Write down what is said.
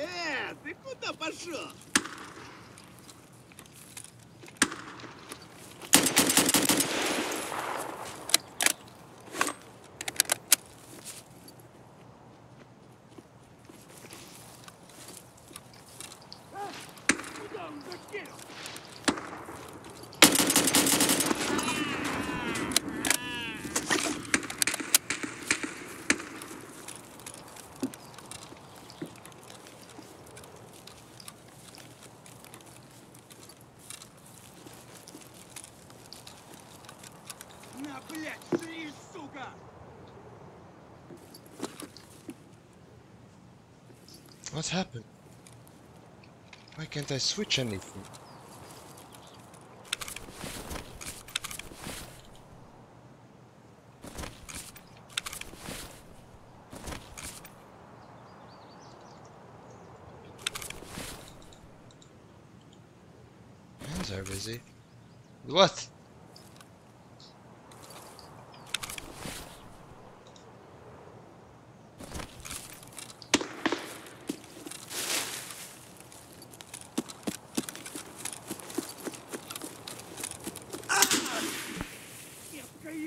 Э, ты куда пошел? Куда он закинул? На, блядь, жри, сука! What happened? Why can't I switch anything? Hands are busy. What?